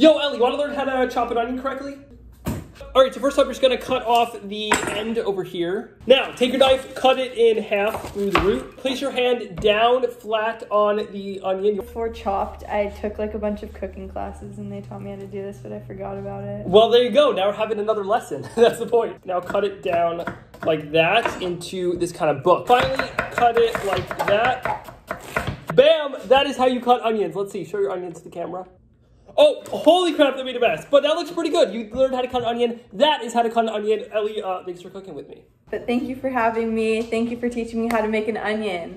Yo, Ellie, want to learn how to chop an onion correctly? All right, so first up, we're just gonna cut off the end over here. Now, take your knife, cut it in half through the root. Place your hand down flat on the onion. Before chopped, I took like a bunch of cooking classes and they taught me how to do this, but I forgot about it. Well, there you go. Now we're having another lesson. That's the point. Now cut it down like that into this kind of book. Finally, cut it like that. Bam! That is how you cut onions. Let's see. Show your onions to the camera. Oh, holy crap, that made a mess. But that looks pretty good. You learned how to cut an onion. That is how to cut an onion. Ellie, uh, thanks for cooking with me. But thank you for having me. Thank you for teaching me how to make an onion.